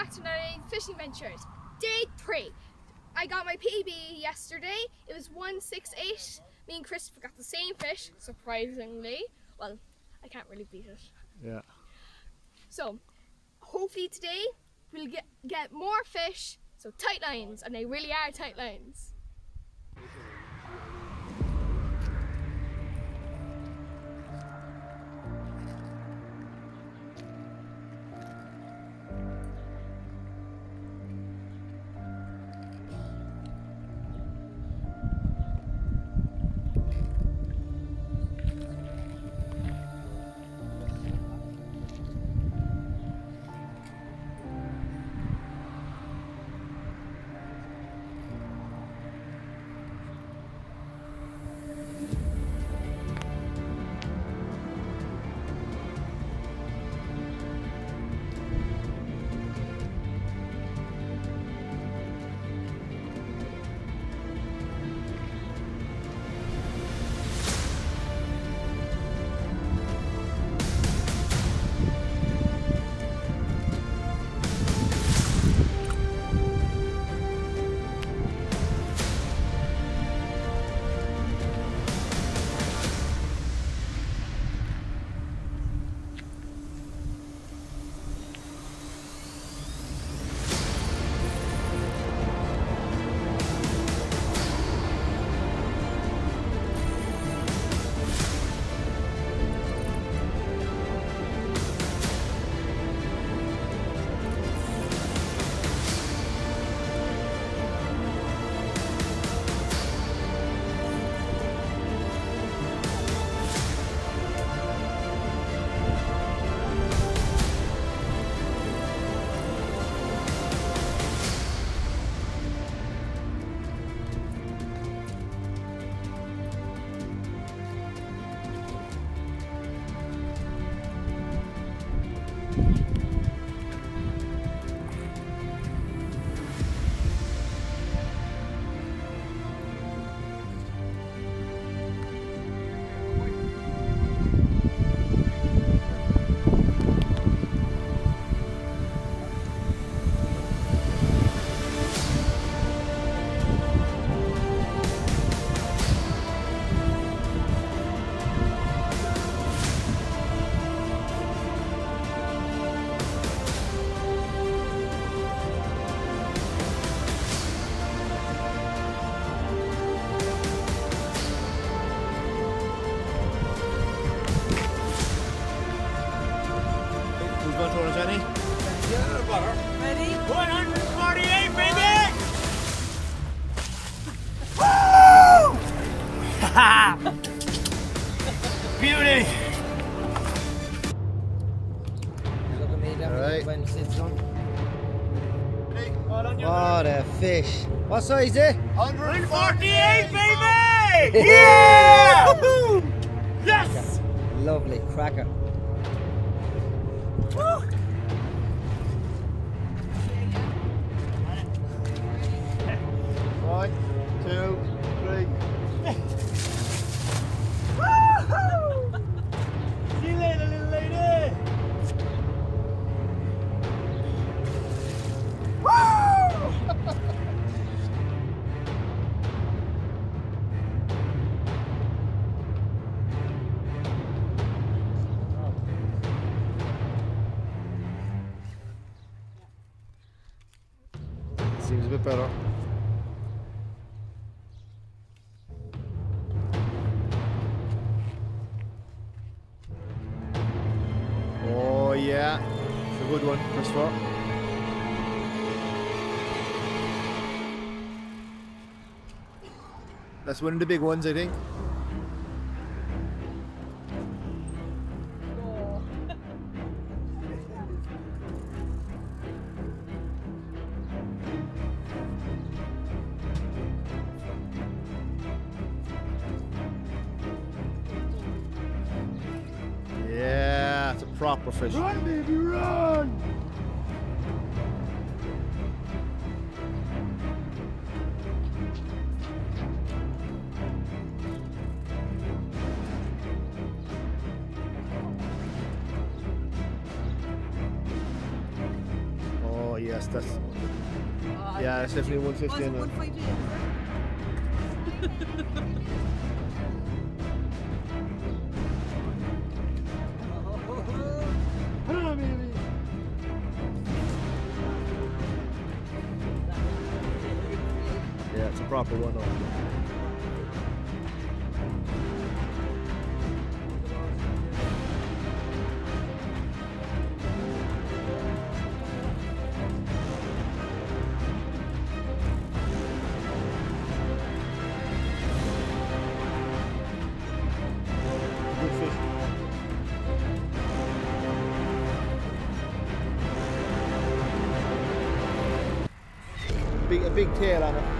back to another fishing adventures. Day three. I got my PB yesterday. It was 168. Me and Christopher got the same fish, surprisingly. Well, I can't really beat it. Yeah. So, hopefully today we'll get, get more fish. So tight lines, and they really are tight lines. Fish. What size is it? 148, baby! Yeah! yes! Lovely cracker. One, a bit better. Oh yeah, it's a good one, Christopher. That's one of the big ones, I think. Run, baby, run! Oh, yes, that's... Uh, yeah, it's definitely 150. proper one oh. on. a big tail on it.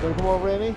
Wanna come over, Amy?